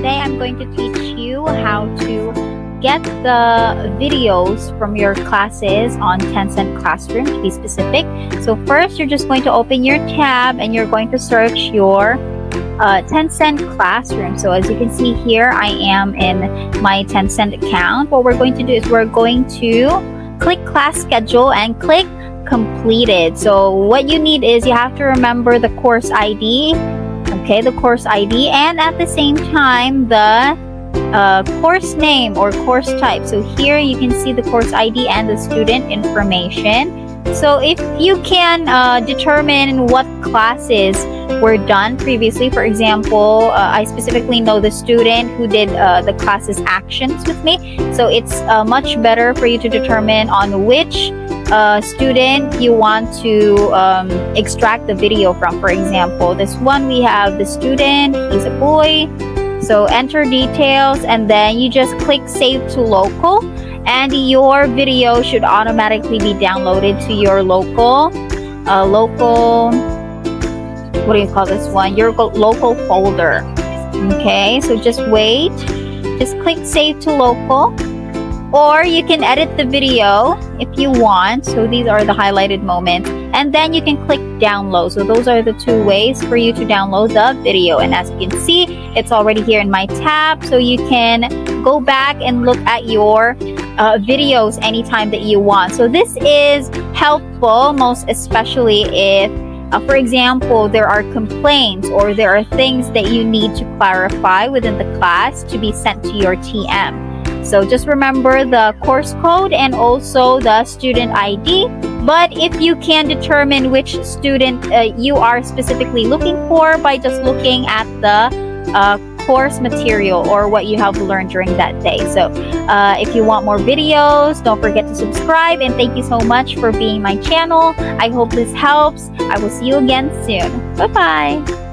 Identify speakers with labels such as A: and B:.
A: today I'm going to teach you how to get the videos from your classes on Tencent Classroom to be specific. So first, you're just going to open your tab and you're going to search your uh, Tencent Classroom. So as you can see here, I am in my Tencent account. What we're going to do is we're going to click class schedule and click completed. So what you need is you have to remember the course ID okay, the course ID, and at the same time, the uh, course name or course type. So here you can see the course ID and the student information. So if you can uh, determine what classes were done previously, for example, uh, I specifically know the student who did uh, the classes actions with me. So it's uh, much better for you to determine on which uh, student you want to um, extract the video from. For example, this one we have the student, he's a boy. So enter details and then you just click save to local and your video should automatically be downloaded to your local uh, local what do you call this one your local folder okay so just wait just click save to local or you can edit the video if you want. So these are the highlighted moments. And then you can click download. So those are the two ways for you to download the video. And as you can see it's already here in my tab. So you can go back and look at your uh, videos anytime that you want. So this is helpful most especially if uh, for example, there are complaints or there are things that you need to clarify within the class to be sent to your TM. So just remember the course code and also the student ID. But if you can determine which student uh, you are specifically looking for by just looking at the uh, course material or what you have learned during that day. So uh, if you want more videos, don't forget to subscribe and thank you so much for being my channel. I hope this helps. I will see you again soon. Bye-bye.